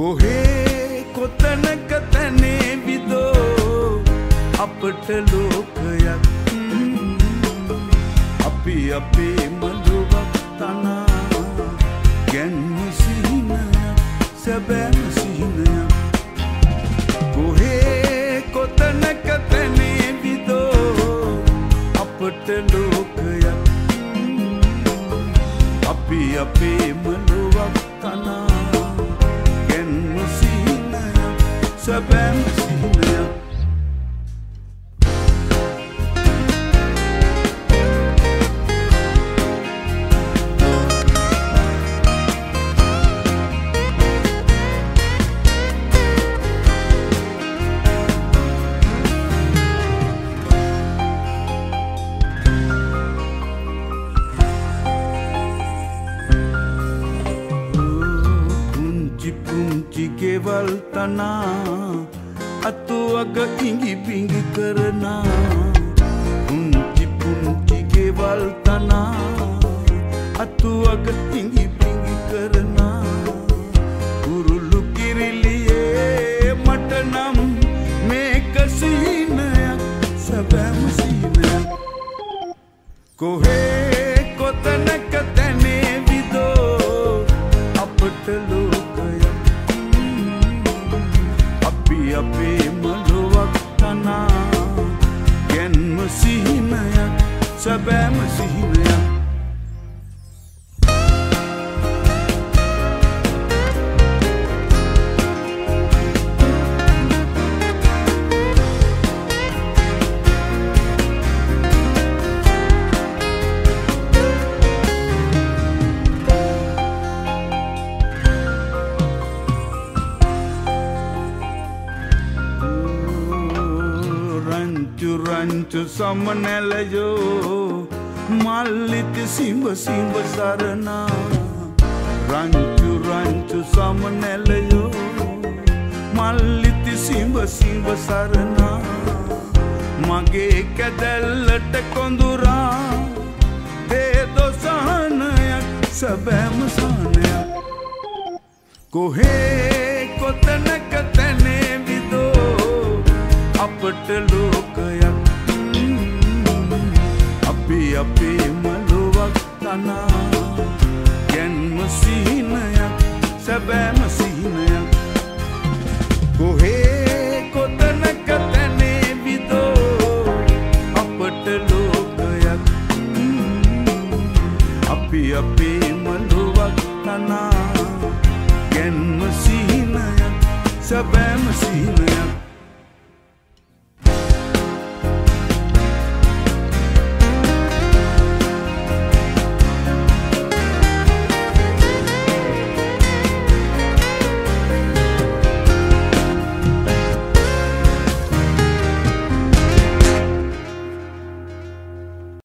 කොහේ කොතනක තැනේ විදෝ අපට ලෝකයක්? අපි අපේ මළුවක් තනා. ගැන්ම සිහිනයක් සැබෑම සිහිනයක්. කොහේ කොතනක තැනේ විදෝ අපට ලෝකයක්? අපි අපේ සැබෑම් ගෙවල් තනා අතු අග ඉඟි බිඟි කරනා. පුංචි පුංචි ගෙවල් තනා අතු අග ඉඟි බිඟි කරනා. කුරුල්ලු කිරිලියේ මට නම් මේක සීනයක් සැබෑම සීනයක්. කොහේ කොතනක තැනේ විදෝ අපට ලෝකයක් අපි අපේ මළුවක් තනා. ගැන්ම සිහිනයක් සැබෑම සිහිනයක්. රංචු රංචු සමනැලයෝ මල්ලිති සිඹ සිඹ සරනා රංචු රංචු සමනැලයෝ මල්ලිති සිඹ සිඹ සරනා මගේ කැදැල්ලට කොඳුරා. දේදොසානයක් සැබෑම සානයක් කොහේ කොතනක තැනේ විදෝ අපට අපේ මලොවක් තනා. ගැන්ම සිහිනයක් සැබෑම සිහිනයක්. කොහේ කොතනක තැනේ විදෝ? අපට ලෝකයක්. අපි අපේ මලොවක් තනා. ගැන්ම සිහිනයක් සැබෑම සිහිනයක්.